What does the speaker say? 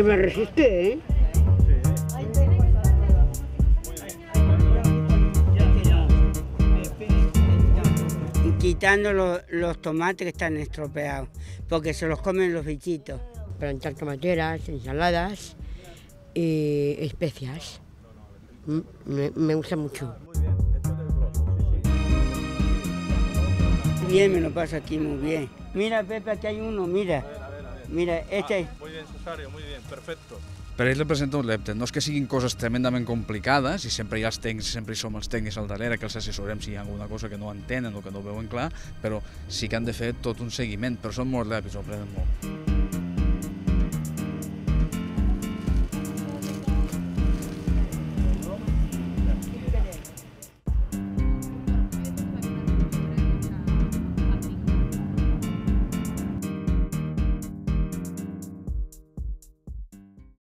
se me resiste, ¿eh? Quitando lo- los tomates que están estropeados, porque se los comen los bichitos. Plantar tomateras, ensaladas y especias. Mm, Me, me gusta mucho. Bien, me lo paso aquí muy bien. Mira, Pepe, aquí hay uno, mira. Mira, este Muy bien, Cesario, muy bien, perfecto. Per ells representa un lepte. No és que siguin coses tremendament complicades, i sempre hi ha els tècnics, sempre hi som els tècnics al darrere, que els assessorem si hi ha alguna cosa que no entenen o que no veuen clar, però sí que han de fer tot un seguiment, però són molt ràpids, ho aprenen molt.